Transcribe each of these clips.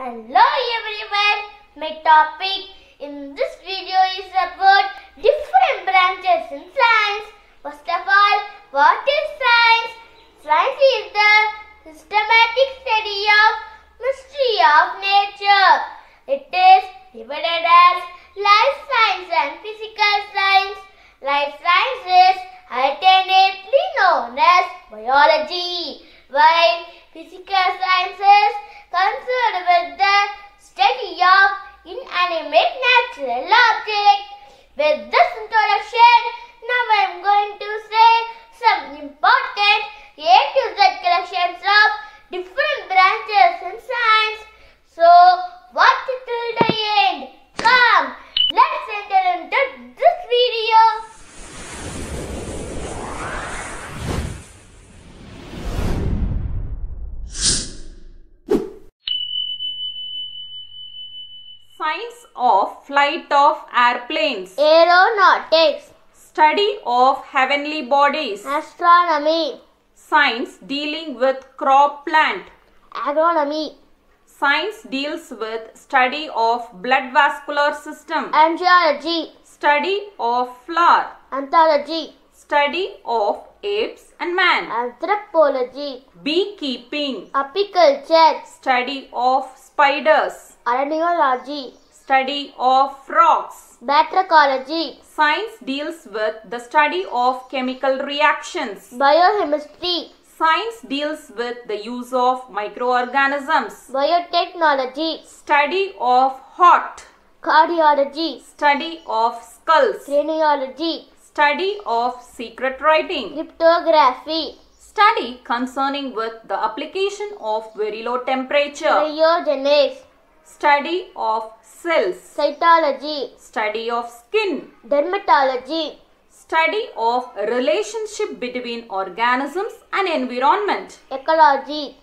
Hello everyone, my topic in this video is about different branches in science. First of all, what is science? Science is the systematic study of mystery of nature. It is divided as life science and physical science. Life science is alternately known as biology, while physical science is concerned with the study of inanimate natural objects. With this introduction, now I am going to say some important A to Z collections of different branches in science. So, watch it till the end. Come, let's enter into this video. Science of flight of airplanes. Aeronautics, Study of heavenly bodies. astronomy, Science dealing with crop plant. agronomy, Science deals with study of blood vascular system. angiology, Study of flower. anthology, Study of apes and man. anthropology, Beekeeping. apiculture, Study of spiders. araneology, Study of frogs. bacteriology, Science deals with the study of chemical reactions. biochemistry, Science deals with the use of microorganisms. biotechnology, Study of heart. cardiology, Study of skulls. craniology, Study of secret writing. cryptography, Study concerning with the application of very low temperature. cryogenics, Study of cells. cytology, Study of skin. dermatology, Study of relationship between organisms and environment. ecology,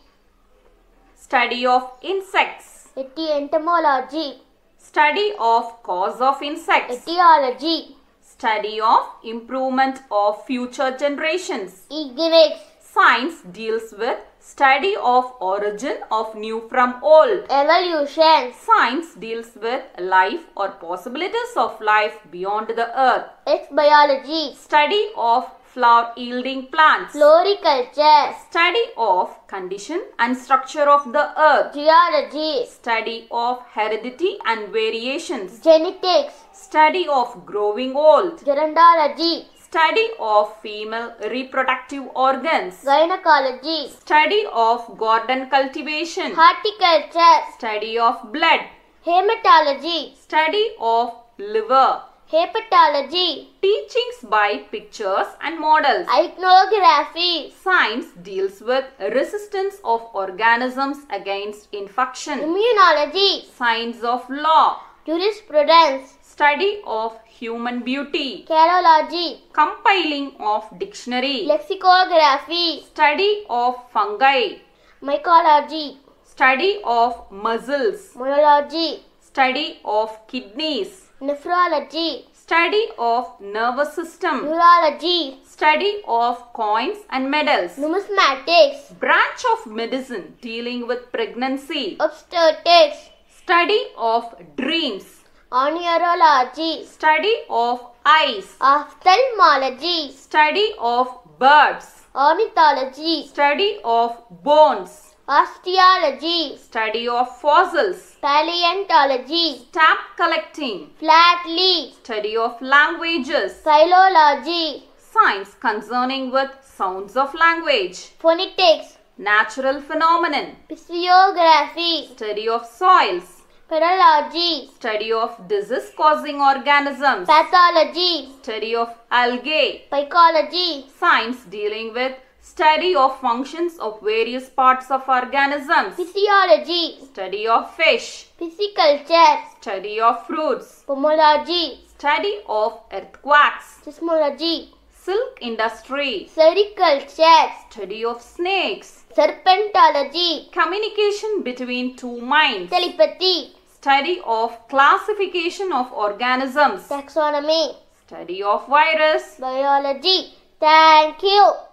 Study of insects. entomology, Study of cause of insects. etiology, Study of improvement of future generations. eugenics, Science deals with study of origin of new from old. evolution, Science deals with life or possibilities of life beyond the earth. Exobiology, Study of flower yielding plants. floriculture, Study of condition and structure of the earth. geology, Study of heredity and variations. genetics, Study of growing old. gerontology, Study of female reproductive organs. gynecology, Study of garden cultivation. horticulture, Study of blood. hematology, Study of liver. Hepatology, Teachings by pictures and models. iconography, Science deals with resistance of organisms against infection. immunology, Science of law. jurisprudence, Study of human beauty. kalology, Compiling of dictionary. lexicography, Study of fungi. mycology, Study of muscles. myology, Study of kidneys. nephrology, Study of nervous system. neurology, Study of coins and medals. numismatics, Branch of medicine dealing with pregnancy. obstetrics, Study of dreams. oneirology, Study of eyes. ophthalmology, Study of birds. ornithology, Study of bones. Osteology, Study of fossils. paleontology, Stamp collecting. philately, Study of languages. philology, Science concerning with sounds of language. phonetics, Natural phenomenon. physiography, Study of soils. pedology, Study of disease causing organisms. pathology, Study of algae. phycology, Science dealing with study of functions of various parts of organisms. physiology, Study of fish. pisciculture, Study of fruits. pomology, Study of earthquakes. seismology, Silk industry. sericulture, Study of snakes. serpentology, Communication between two minds. telepathy, Study of classification of organisms. taxonomy, Study of virus. virology. Thank you.